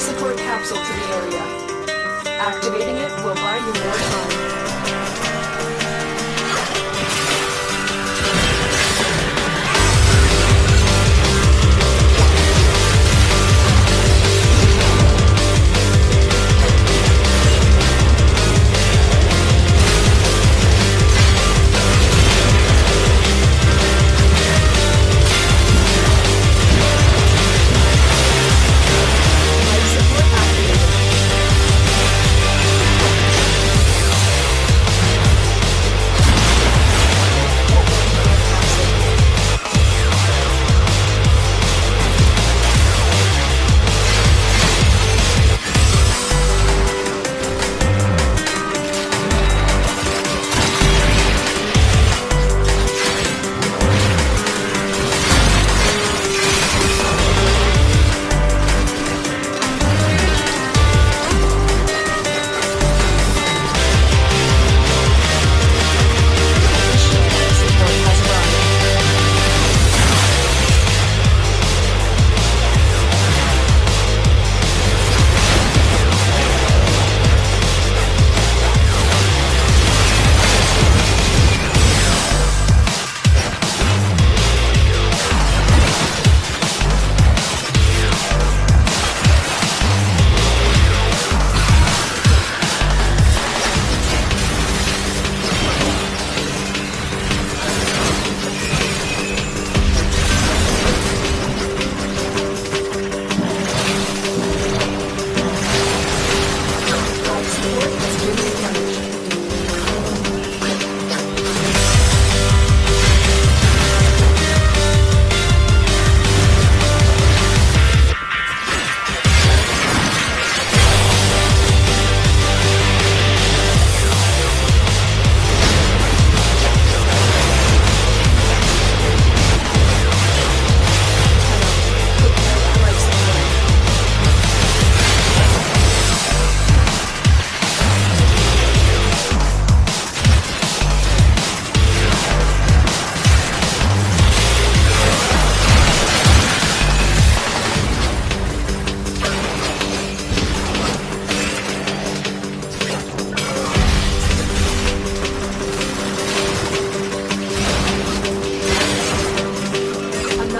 support capsule to the area. Activating it will buy you more time.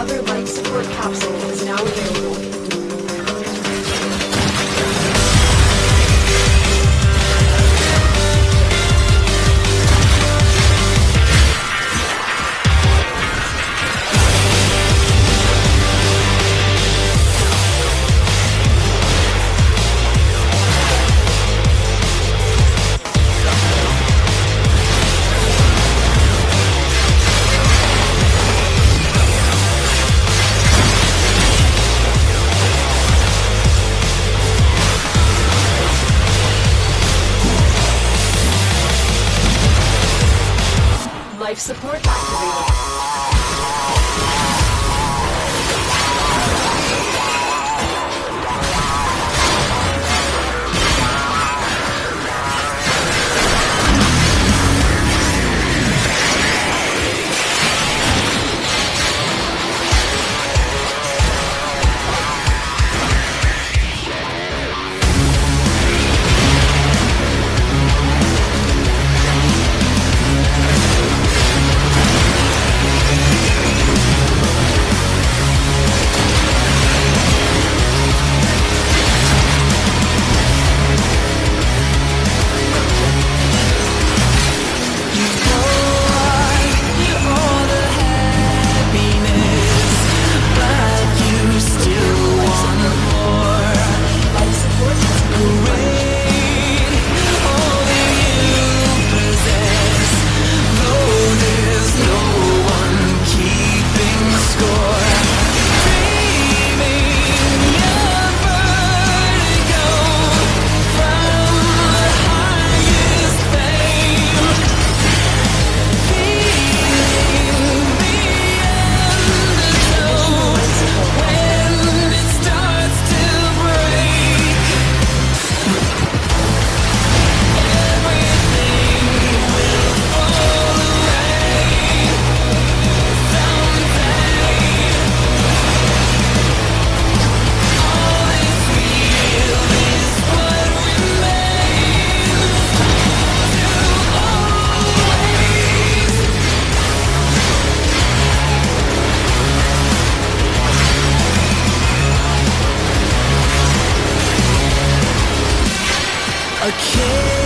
other life support capsule is now available. Life support activated. a king.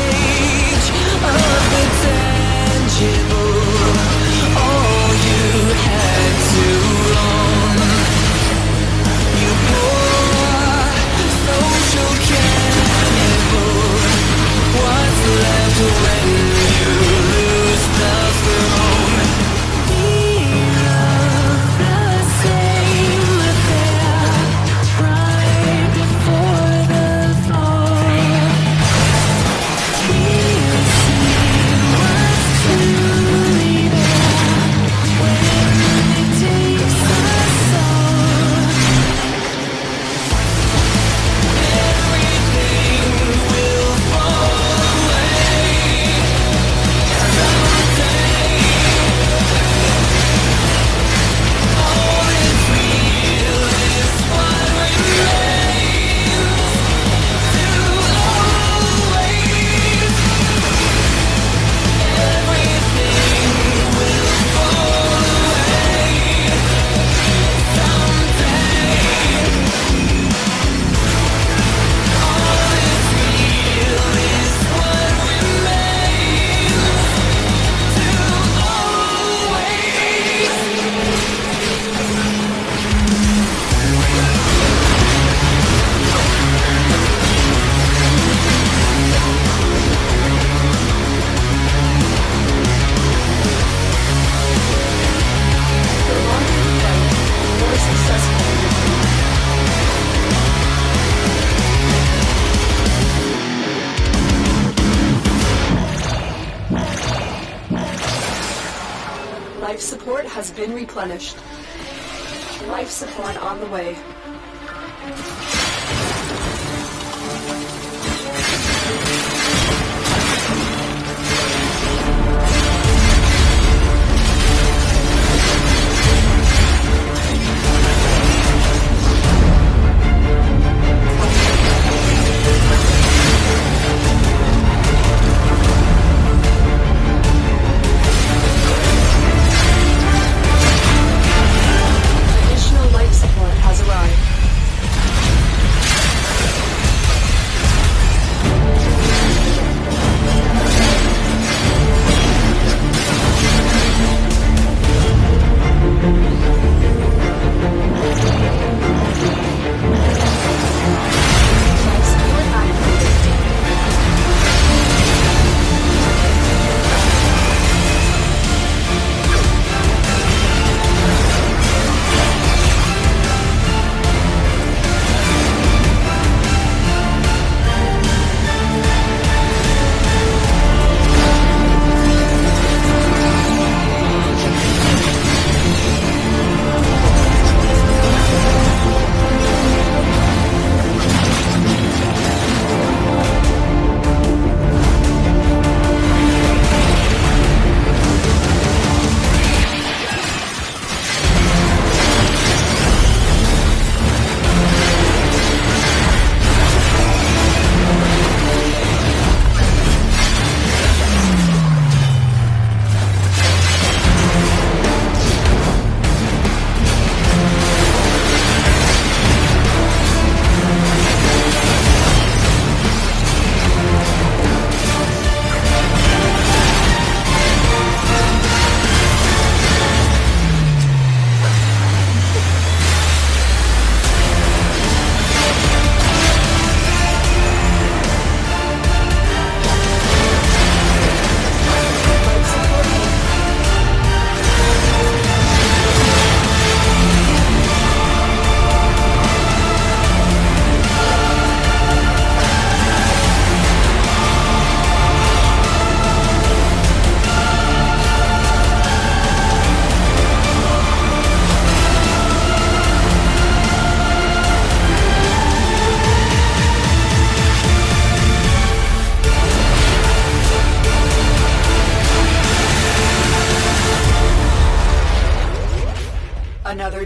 has been replenished. Life support on the way.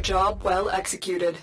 job well executed.